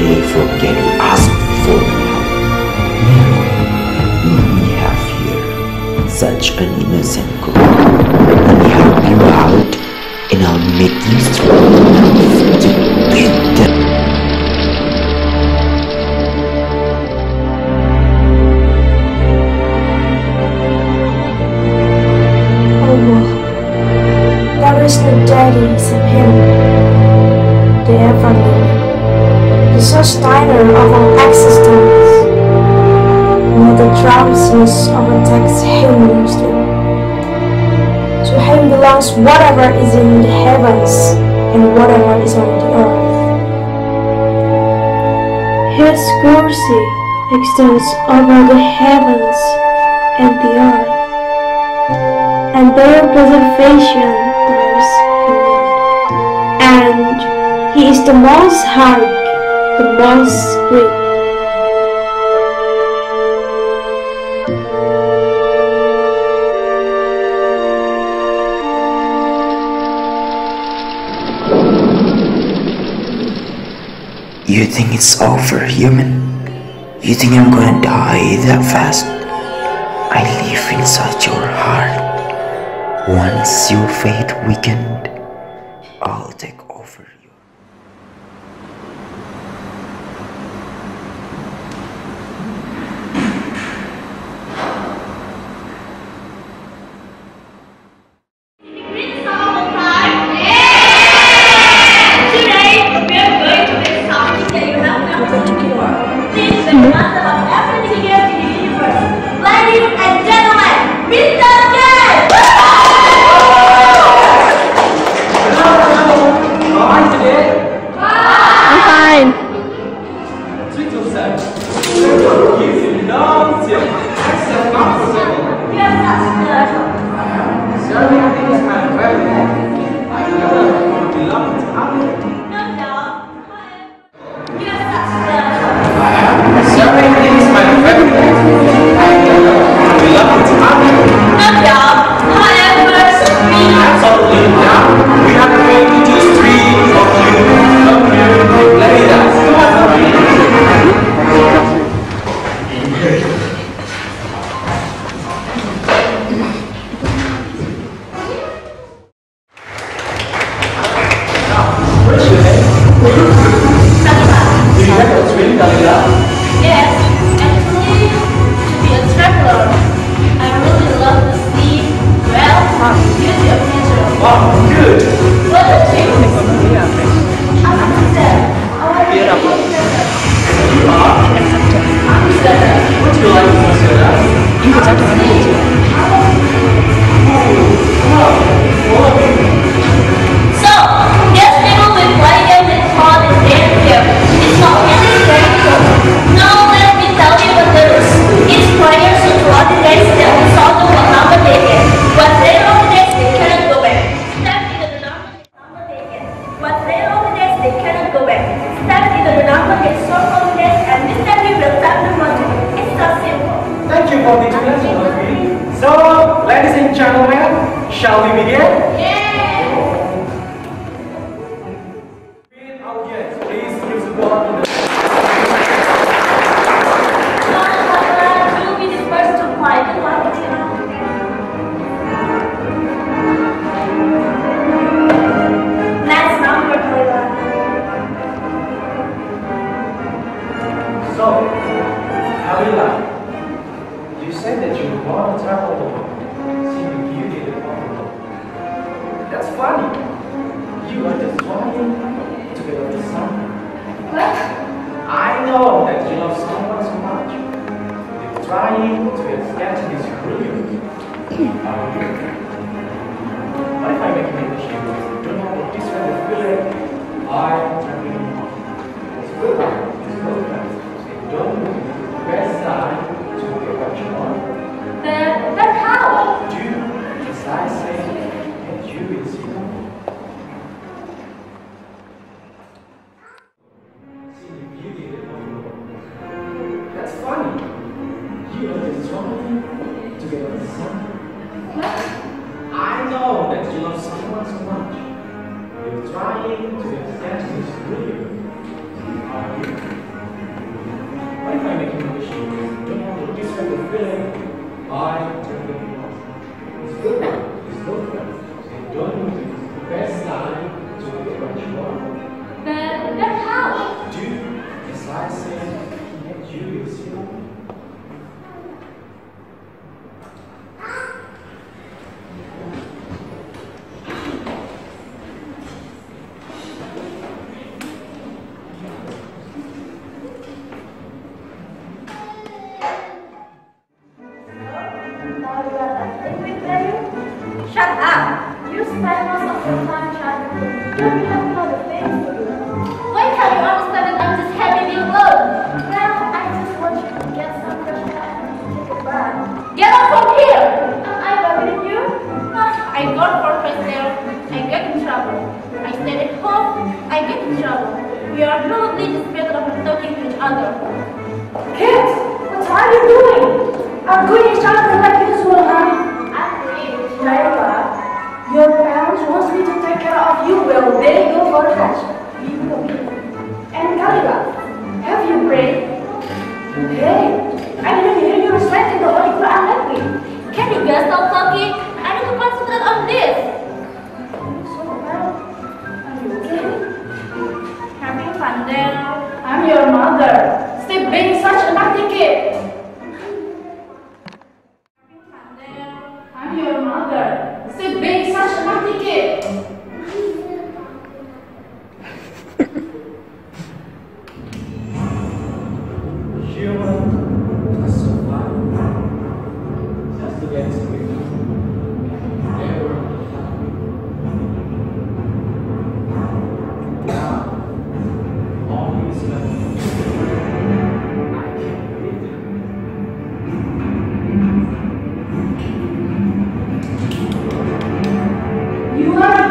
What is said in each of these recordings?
They forget to ask for help. We have here, such an innocent girl, let me help you out, and I'll make you strong enough to beat them. Steiner of an existence, nor the drowsiness of an tax heinously. To him belongs whatever is in the heavens and whatever is on the earth. His mercy extends over the heavens and the earth, and their preservation lies in it. And he is the most high the squeak. You think it's over, human? You think I'm gonna die that fast? I live inside your heart. Once your fate weakened, I'll take over. I know that you love someone so much. You're trying to accept this dream. To You You are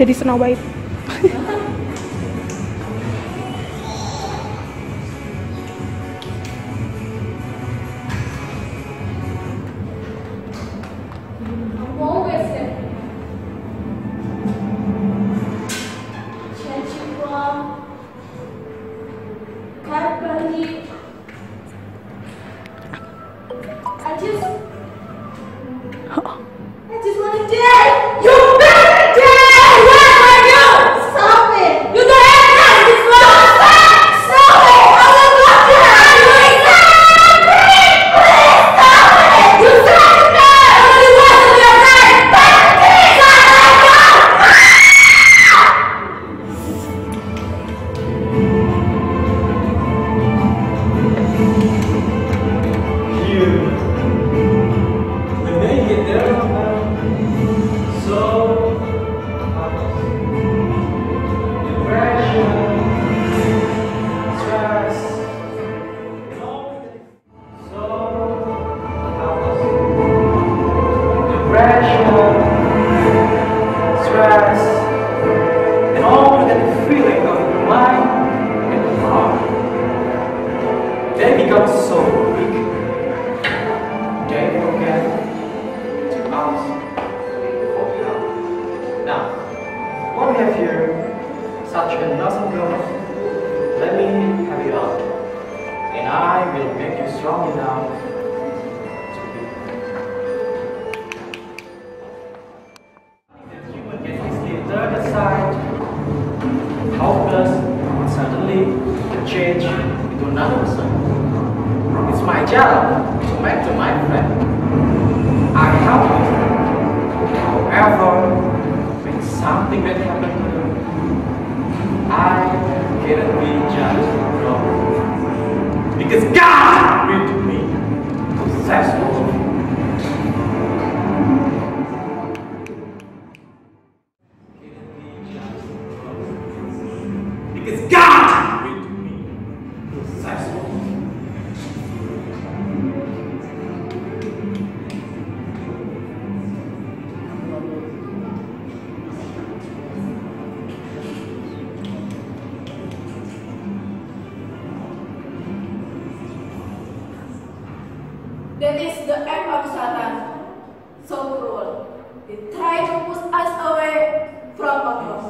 jadi Snow White another person. It's my job to mentor my friend. I help him. However, when something bad happens to you, I cannot be judged wrong. Because God will That is the end of Satan. So cruel. He tried to push us away from our home.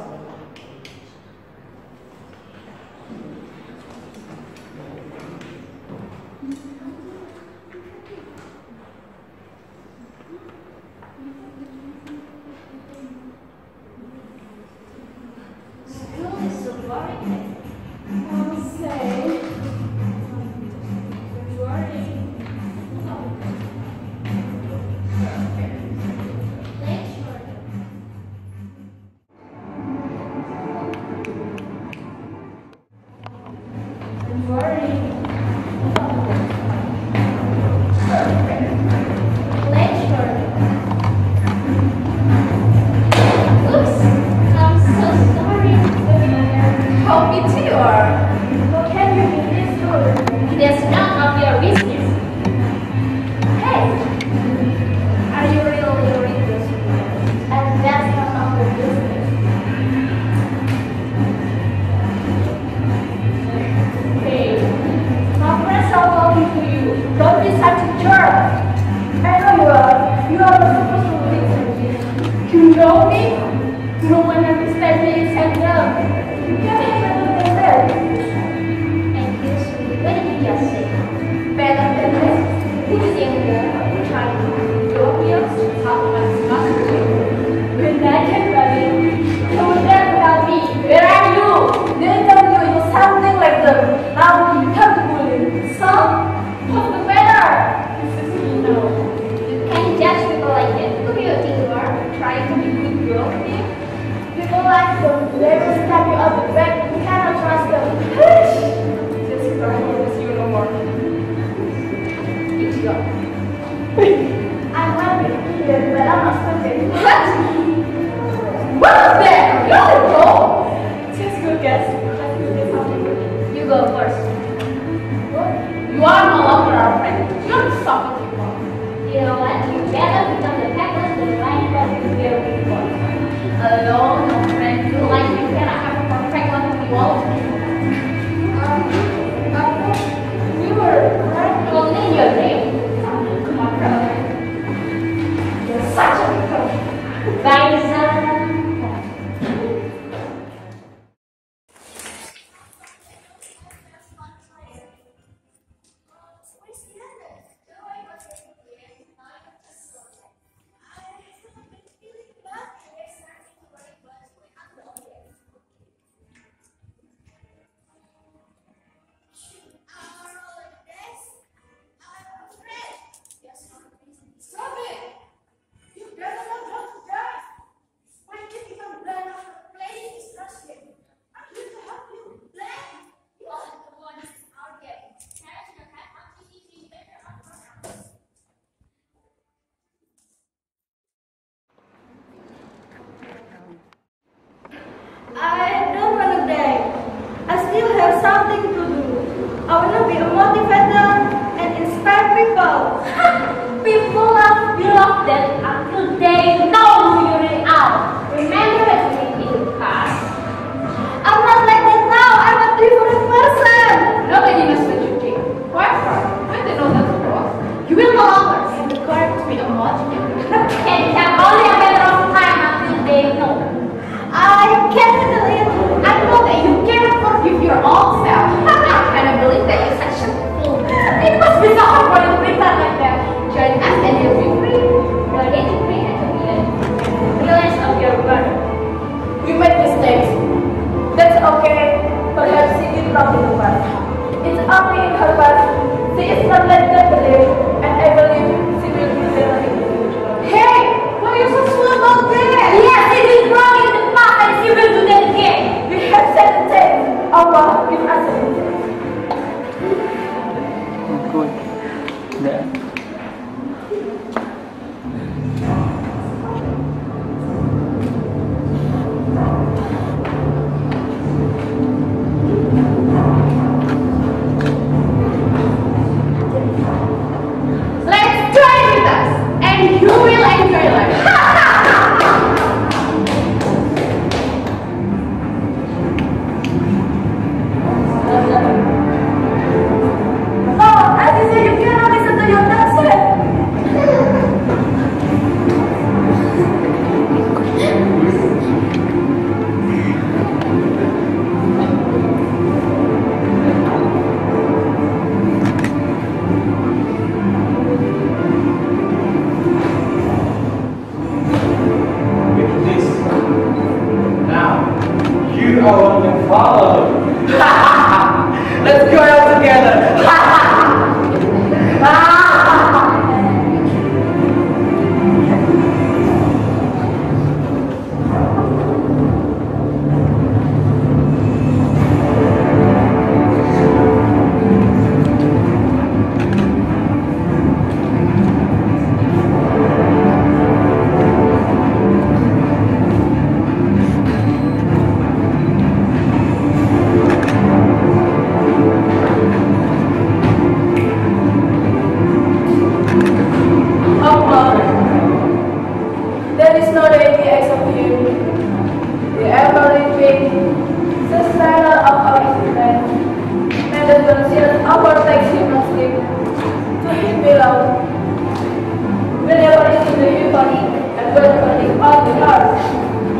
civil body and governing of the earth.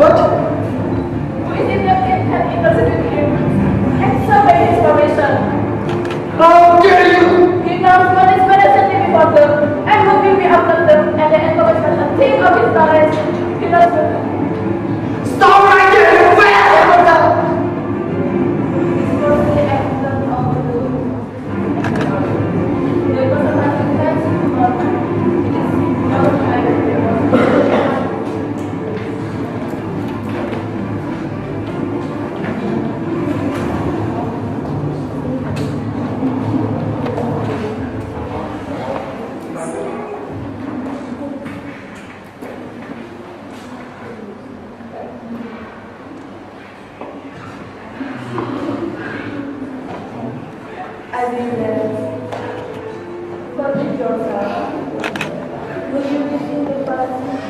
What? Who is independent and innocent in him? Except by his permission. How dare you? He knows what is better than and hoping we be them, and the end of his passion. Think of his. He does. Thank you.